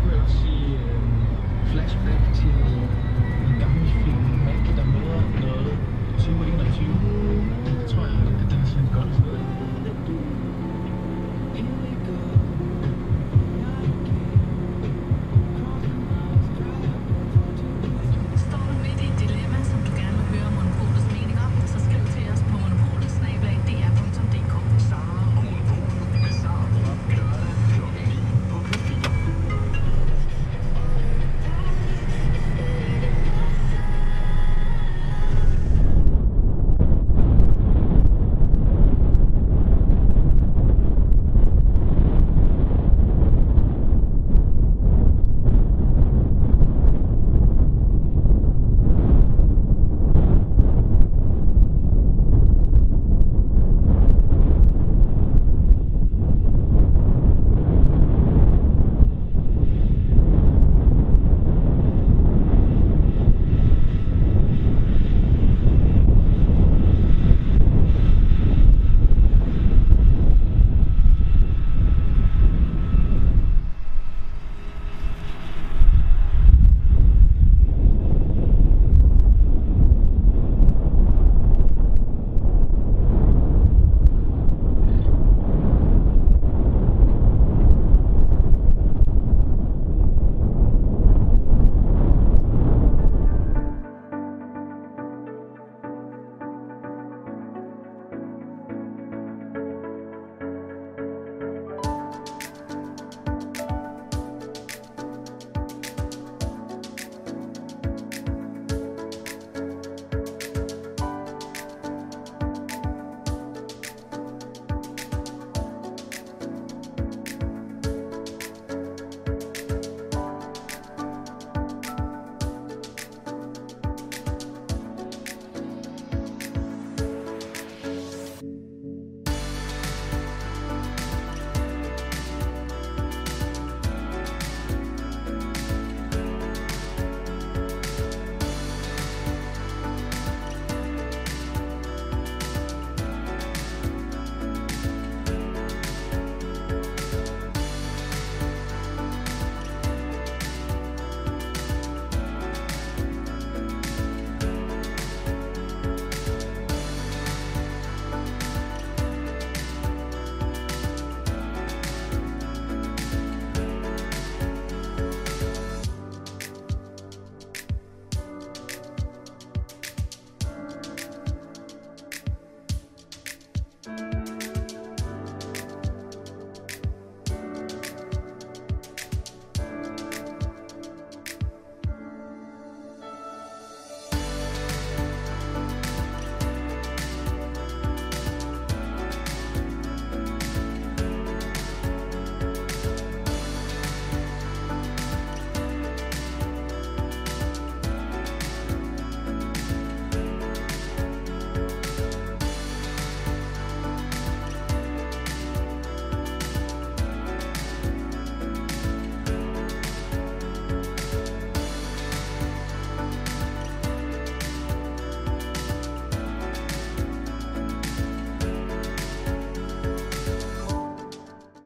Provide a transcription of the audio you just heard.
kunne jeg også sige øh, flashback til en gammel film, Malke, der møder noget 2021. Det tror jeg, at den er sådan godt.